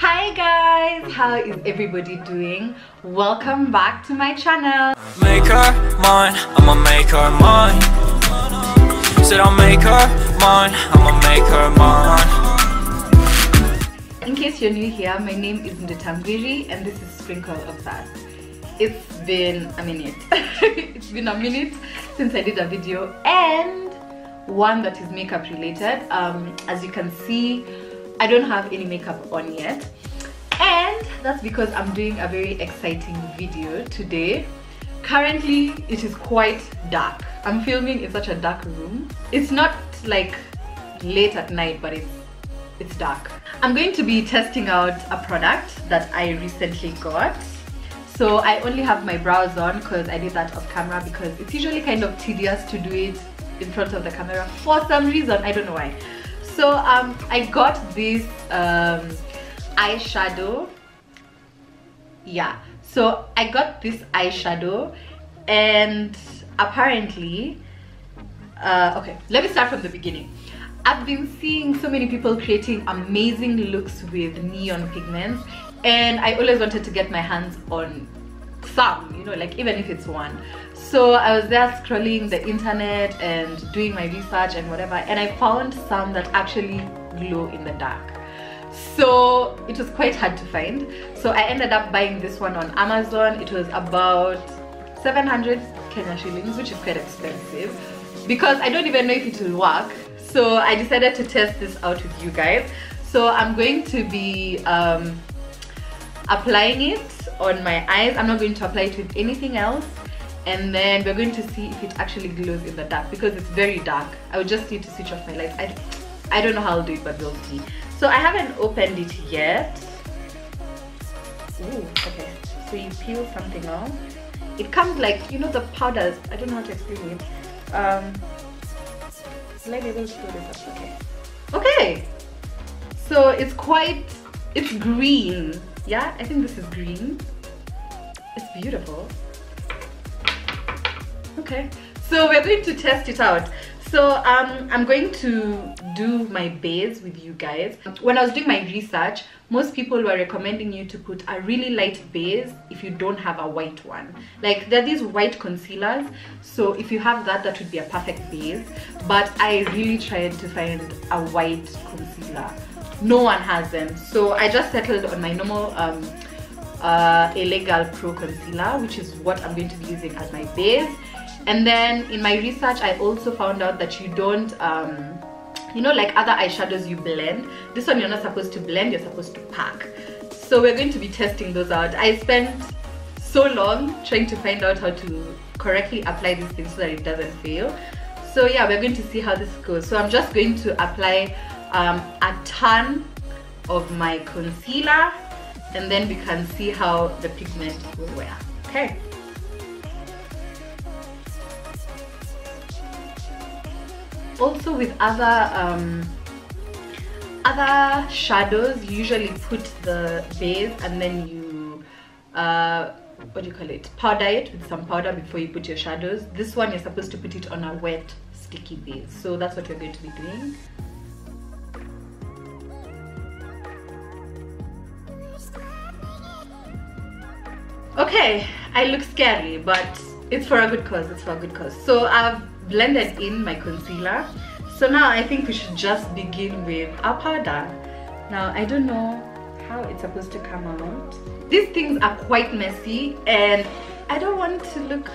Hi guys, how is everybody doing? Welcome back to my channel. Make her mine, I'ma make her mine. Said I'll make her mine, I'ma make her mine. In case you're new here, my name is Nduta Ngwiri and this is Sprinkle of Sass. It's been a minute. it's been a minute since I did a video and one that is makeup related. Um, as you can see, I don't have any makeup on yet and that's because I'm doing a very exciting video today. Currently, it is quite dark. I'm filming in such a dark room. It's not like late at night, but it's it's dark. I'm going to be testing out a product that I recently got. So I only have my brows on because I did that off camera because it's usually kind of tedious to do it in front of the camera for some reason, I don't know why. So um, I got this um, eyeshadow. Yeah, so I got this eyeshadow and apparently, uh, okay, let me start from the beginning. I've been seeing so many people creating amazing looks with neon pigments and I always wanted to get my hands on some, you know, like even if it's one. So I was there scrolling the internet and doing my research and whatever and I found some that actually glow in the dark. So it was quite hard to find. So I ended up buying this one on Amazon. It was about 700 Kenya shillings, which is quite expensive because I don't even know if it will work. So I decided to test this out with you guys. So I'm going to be um, applying it on my eyes. I'm not going to apply it with anything else. And then we're going to see if it actually glows in the dark because it's very dark. I would just need to switch off my lights. I, I don't know how I'll do it, but we'll see. So I haven't opened it yet. Ooh, okay. So you peel something off. It comes like, you know the powders. I don't know how to explain it. Um, I be able do this up? Okay. Okay. So it's quite, it's green. Yeah, I think this is green. It's beautiful. Okay. So we're going to test it out. So um, I'm going to do my base with you guys. When I was doing my research, most people were recommending you to put a really light base if you don't have a white one. Like there are these white concealers, so if you have that, that would be a perfect base. But I really tried to find a white concealer. No one has them. So I just settled on my normal um, uh, LA Girl Pro Concealer, which is what I'm going to be using as my base and then in my research i also found out that you don't um, you know like other eyeshadows you blend. This one you're not supposed to blend you're supposed to pack. So we're going to be testing those out. I spent so long trying to find out how to correctly apply this thing so that it doesn't fail. So yeah we're going to see how this goes. So i'm just going to apply um, a ton of my concealer and then we can see how the pigment will wear. Okay also with other um, other shadows you usually put the base and then you uh, what do you call it? Powder it with some powder before you put your shadows. This one you're supposed to put it on a wet sticky base. So that's what we're going to be doing. Okay I look scary but it's for a good cause it's for a good cause. So I've blended in my concealer. So now I think we should just begin with our powder now I don't know how it's supposed to come out. These things are quite messy and I don't want to look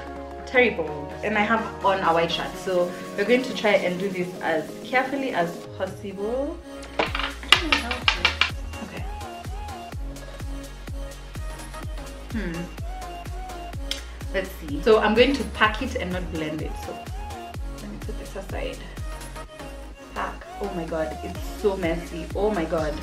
terrible and I have on a white shirt. So we're going to try and do this as carefully as possible. Okay. Hmm. Let's see. So I'm going to pack it and not blend it. So aside. Pack oh my god it's so messy. Oh my god.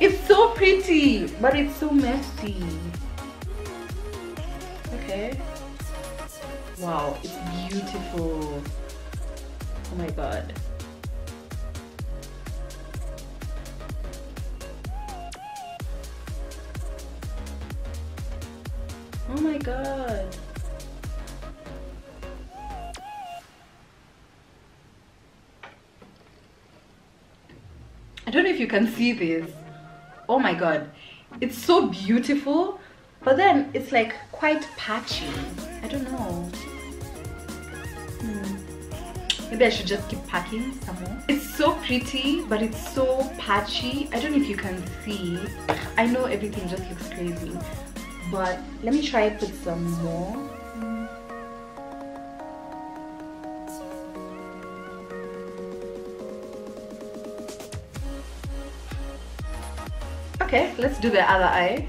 It's so pretty but it's so messy. Okay. Wow it's beautiful. Oh my god God. don't know if you can see this. Oh my god. It's so beautiful but then it's like quite patchy. I don't know. Hmm. maybe i should just keep packing some more. It's so pretty but it's so patchy. I don't know if you can see. I know everything just looks crazy but let me try put some more Okay, let's do the other eye.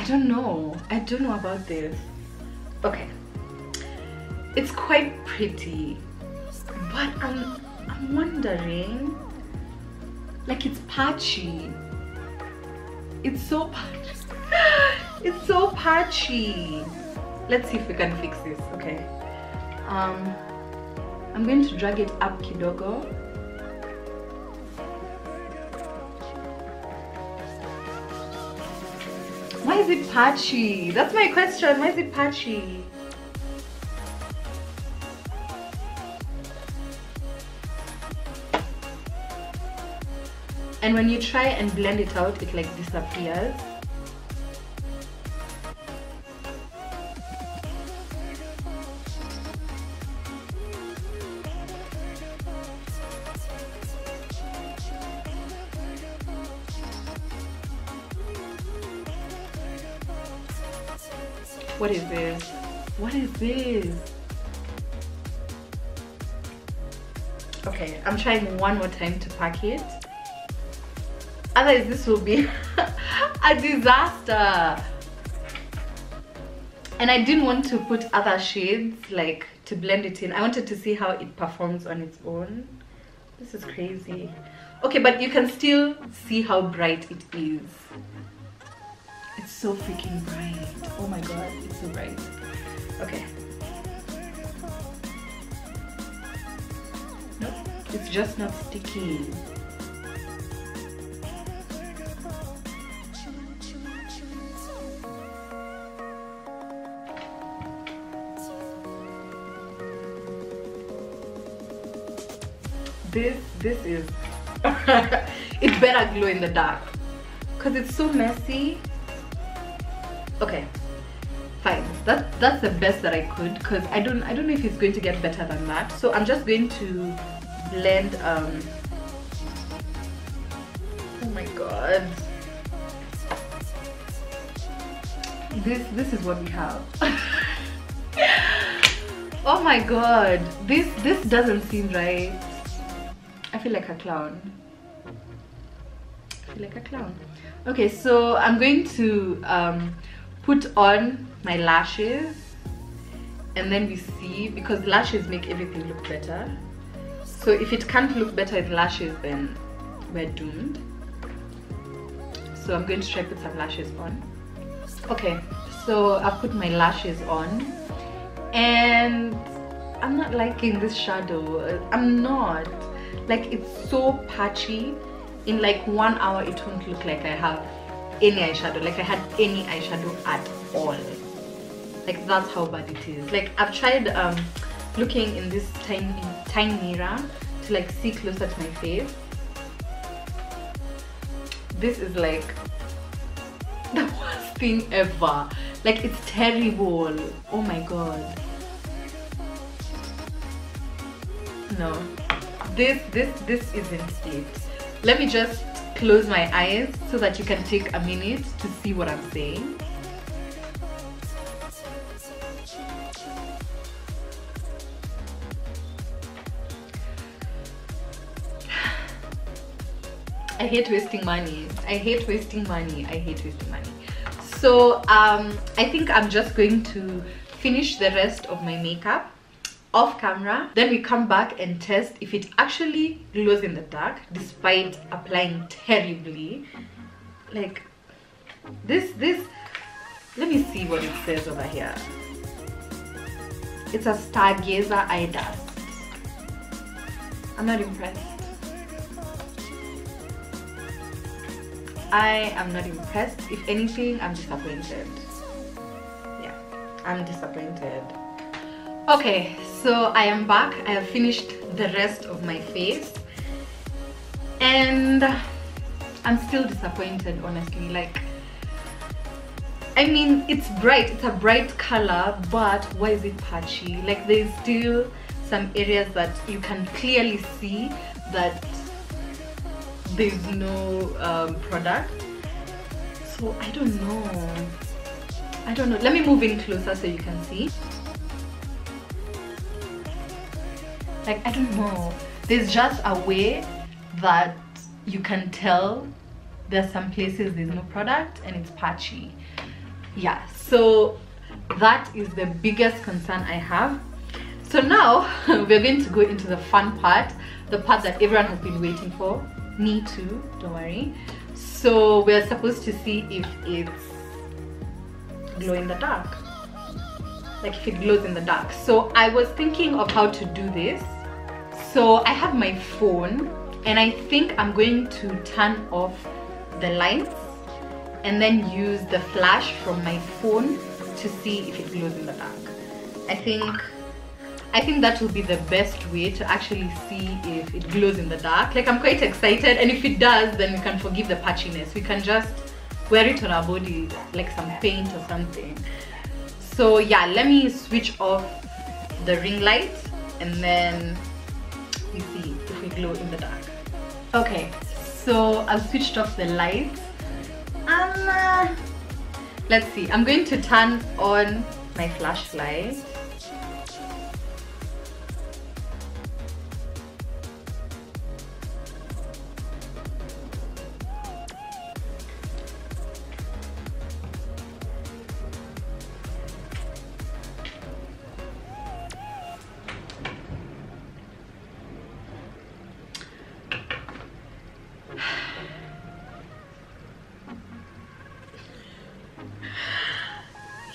I don't know. I don't know about this. Okay. It's quite pretty. But I'm I'm wondering like it's patchy. It's so patchy. it's so patchy. Let's see if we can fix this. Okay. Um I'm going to drag it up kidogo. Why is it patchy? That's my question. Why is it patchy? And when you try and blend it out, it like disappears. What is this? What is this? Okay, I'm trying one more time to pack it. Otherwise, this will be a disaster. And I didn't want to put other shades like to blend it in. I wanted to see how it performs on its own. This is crazy. Okay, but you can still see how bright it is. It's so freaking bright. Oh my god, it's so bright. Okay. Nope, it's just not sticky. This, this is, it better glow in the dark. Cause it's so messy okay. Fine. That that's the best that i could because i don't i don't know if it's going to get better than that. So i'm just going to blend um oh my god. This this is what we have. Oh my god. This this doesn't seem right. I feel like a clown. I feel like a clown. Okay so i'm going to um put on my lashes and then we see because lashes make everything look better. So if it can't look better with lashes then we're doomed. So I'm going to try put some lashes on. Okay so I've put my lashes on. And I'm not liking this shadow. I'm not. Like it's so patchy. In like one hour it won't look like I have any eyeshadow like i had any eyeshadow at all. Like that's how bad it is. Like i've tried um looking in this tiny tiny mirror to like see closer to my face. This is like the worst thing ever. Like it's terrible. Oh my god. No. This this this isn't it. Let me just close my eyes so that you can take a minute to see what I'm saying. I hate wasting money. I hate wasting money. I hate wasting money. So um, I think I'm just going to finish the rest of my makeup off camera then we come back and test if it actually glows in the dark despite applying terribly. Like this this let me see what it says over here. It's a stargazer eye dust. I'm not impressed. I am not impressed. If anything i'm disappointed. Yeah i'm disappointed okay so i am back i have finished the rest of my face and i'm still disappointed honestly like I mean, it's bright, it's a bright color, but why is it patchy? Like there's still some areas that you can clearly see that there's no um, product. So I don't know. I don't know. Let me move in closer so you can see. Like, I don't know. There's just a way that you can tell there's some places there's no product and it's patchy. Yeah so that is the biggest concern i have. So now we're going to go into the fun part the part that everyone has been waiting for. Me too don't worry. So we're supposed to see if it's glow in the dark like if it glows in the dark so i was thinking of how to do this so i have my phone and i think i'm going to turn off the lights and then use the flash from my phone to see if it glows in the dark. I think I think that will be the best way to actually see if it glows in the dark. Like I'm quite excited and if it does then we can forgive the patchiness. We can just wear it on our body like some paint or something. So yeah, let me switch off the ring light and then we see if we glow in the dark. Okay, so I've switched off the lights and uh, let's see. I'm going to turn on my flashlight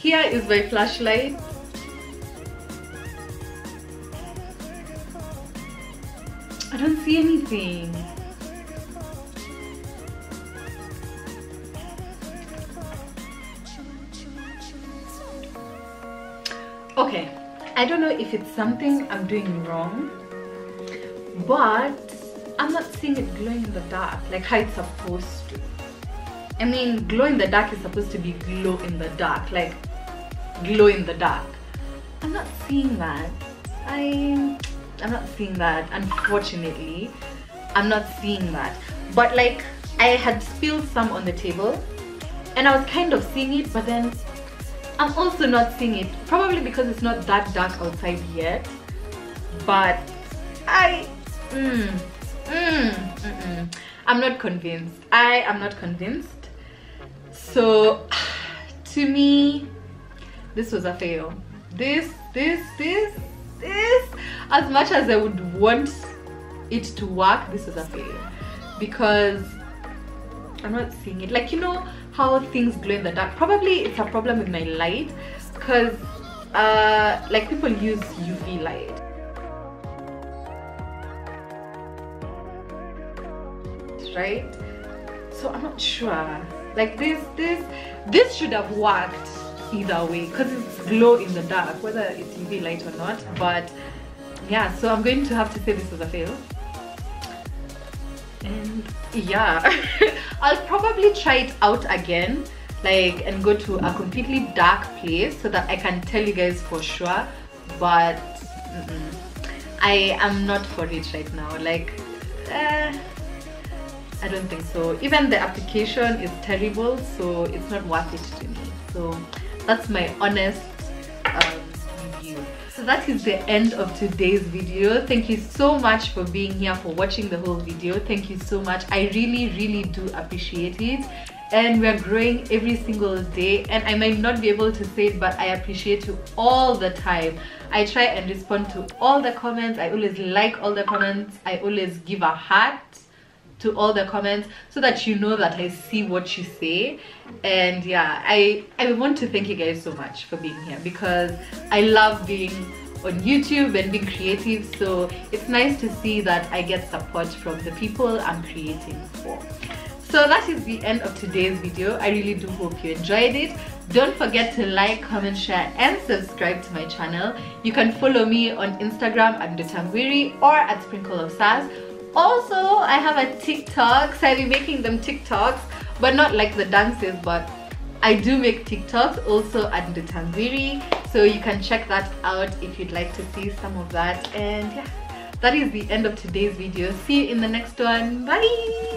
Here is my flashlight. I don't see anything. Okay, I don't know if it's something I'm doing wrong, but I'm not seeing it glowing in the dark like how it's supposed to. I mean, glow in the dark is supposed to be glow in the dark, like glow in the dark. I'm not seeing that. I I'm not seeing that unfortunately. I'm not seeing that. But like I had spilled some on the table and I was kind of seeing it but then I'm also not seeing it probably because it's not that dark outside yet but I mm, mm, mm, mm. I'm not convinced I am not convinced so to me this was a fail this this this this. As much as i would want it to work this was a fail because i'm not seeing it. Like you know how things glow in the dark? Probably it's a problem with my light because uh like people use uv light. Right? So i'm not sure. Like this this this should have worked either way because it's glow in the dark whether it's UV light or not but yeah so I'm going to have to say this was a fail. And yeah I'll probably try it out again like and go to a completely dark place so that I can tell you guys for sure but mm -mm, I am not for it right now like uh, I don't think so. Even the application is terrible so it's not worth it to me so that's my honest um, review so that is the end of today's video. Thank you so much for being here for watching the whole video. Thank you so much. I really really do appreciate it. And we're growing every single day. And i might not be able to say it but i appreciate you all the time. I try and respond to all the comments. I always like all the comments. I always give a heart to all the comments so that you know that I see what you say. And yeah, I I want to thank you guys so much for being here because I love being on YouTube and being creative. So it's nice to see that I get support from the people I'm creating for. So that is the end of today's video. I really do hope you enjoyed it. Don't forget to like, comment, share and subscribe to my channel. You can follow me on Instagram at Nduta Ngwiri or at Sprinkle of Sass. Also, I have a TikTok, so I'll be making them TikToks, but not like the dances, but I do make TikToks also at Nduta Ngwiri. So you can check that out if you'd like to see some of that. And yeah, that is the end of today's video. See you in the next one. Bye!